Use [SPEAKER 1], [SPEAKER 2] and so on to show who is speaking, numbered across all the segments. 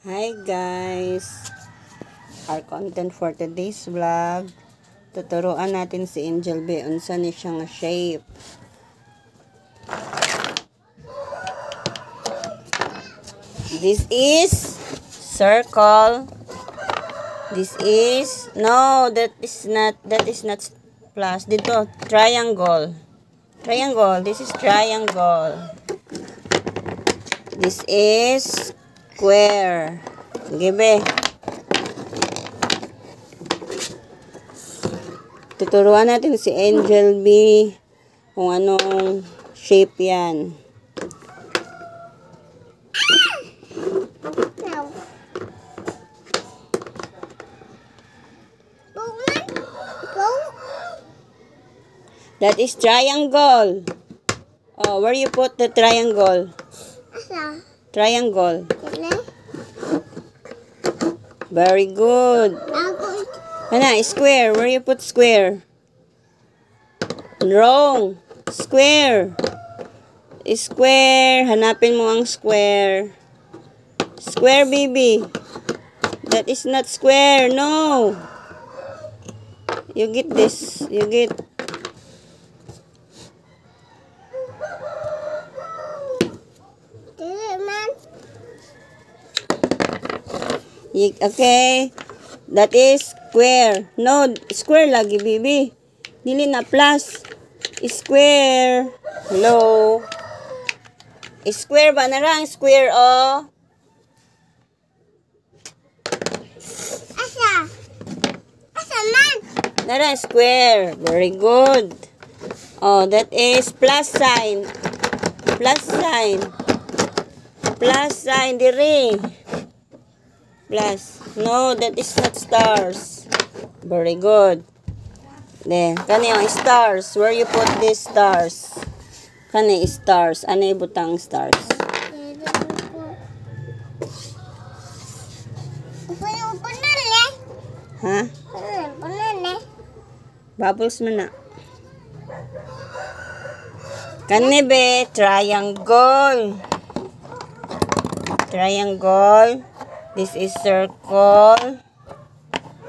[SPEAKER 1] Hi guys! Our content for today's vlog. Tuturuan natin si Angel B. Unsa ni siya nga shape. This is circle. This is no, that is not that is not plus. Dito triangle. Triangle. This is triangle. This is square. Gibe. Tuturuan natin si Angel B kung anong shape yan. That is triangle. Oh, where you put the triangle? Triangle. Very good. Ano, square. Where you put square? Wrong. Square. Square. Hanapin mo ang square. Square, baby. That is not square. No. You get this. You get.
[SPEAKER 2] Dili man.
[SPEAKER 1] You, okay. That is square. No, square lagi, baby. Dili na plus. Square. Hello. Square ba? Narang square, oh.
[SPEAKER 2] Asa? Asa man?
[SPEAKER 1] Nara, square. Very good. Oh, that is plus sign. Plus sign. Plus sign, diri. Plus. No, that is not stars. Very good. There. Kani ang stars. Where you put these stars? Kani stars. Ano yung butang stars? Ha? Bubbles mo na. Kani be, triangle. Triangle. This is circle.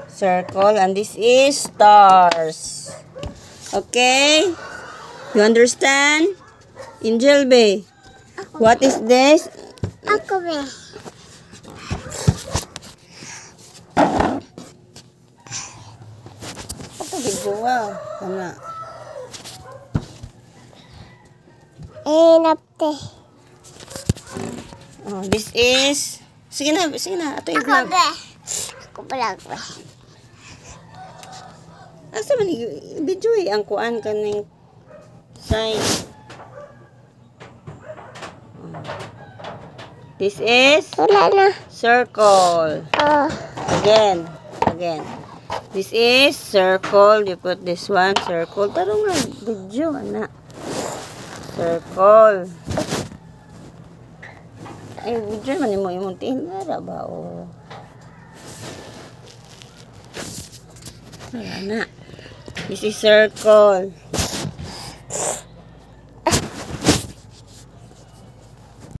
[SPEAKER 1] Circle. And this is stars. Okay? You understand? Angel be. What is this?
[SPEAKER 2] Ako be.
[SPEAKER 1] Ito, wow. Ano?
[SPEAKER 2] Eh, napte.
[SPEAKER 1] Oh, this is... Sige na, sige na. Ito yung
[SPEAKER 2] Ako
[SPEAKER 1] vlog.
[SPEAKER 2] Ako be.
[SPEAKER 1] Asa man video eh, ang kuan kaning sign. This is
[SPEAKER 2] Wala na.
[SPEAKER 1] circle.
[SPEAKER 2] Oh.
[SPEAKER 1] Again. Again. This is circle. You put this one, circle. Taro nga, video, ana. Circle. Eh, Ay, dyan man mo yung muntiin. Nara ba, o. Wala na. This is circle.